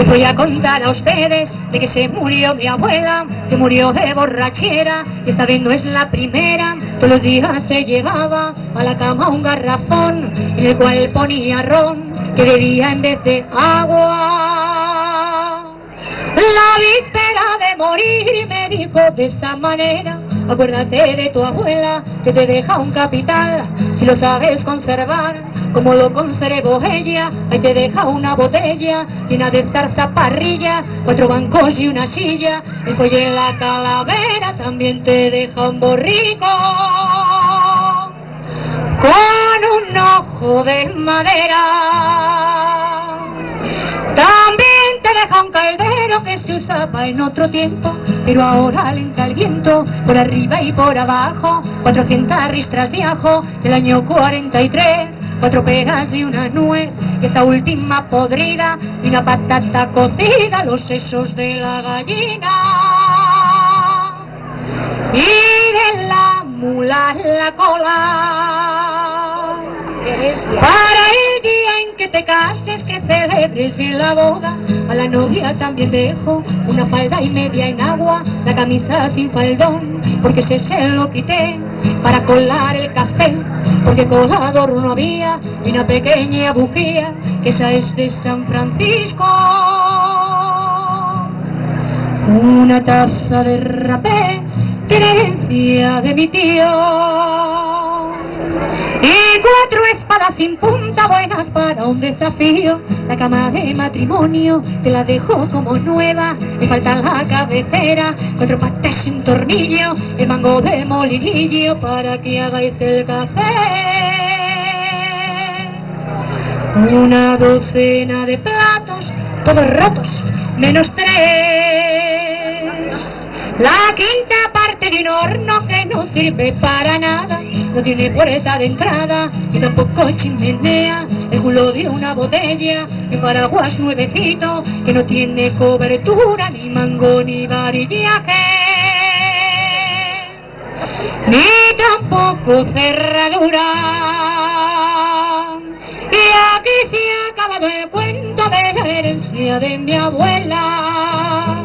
Les voy a contar a ustedes de que se murió mi abuela, se murió de borrachera, esta vez no es la primera. Todos los días se llevaba a la cama un garrafón, en el cual ponía ron, que bebía en vez de agua. La víspera de morir me dijo de esta manera, acuérdate de tu abuela, que te deja un capital, si lo sabes conservar, como lo conservó ella, ahí te deja una botella llena de zarza parrilla, cuatro bancos y una silla, el cuello en la calavera también te deja un borrico. Con un ojo de madera. También te deja un caldero que se usaba en otro tiempo, pero ahora alenta el viento por arriba y por abajo. 400 ristras de ajo del año 43, cuatro peras y una nuez, y esta última podrida, y una patata cocida, los sesos de la gallina. Y de la mula la cola. Para que te cases, que celebres bien la boda, a la novia también dejo una falda y media en agua, la camisa sin faldón, porque ese se lo quité para colar el café, porque colador no había, y una pequeña bujía, que esa es de San Francisco. Una taza de rapé, herencia de mi tío. Y cuatro espadas sin punta buenas para un desafío. La cama de matrimonio te la dejo como nueva. Me falta la cabecera, cuatro patas y un tornillo. El mango de molinillo para que hagáis el café. Una docena de platos, todos rotos, menos tres. La quinta parte de un horno que no sirve para nada, no tiene puerta de entrada y tampoco chimenea, el culo de una botella, un paraguas nuevecito que no tiene cobertura, ni mango ni varillaje, ni tampoco cerradura. Y aquí se ha acabado el cuento de la herencia de mi abuela.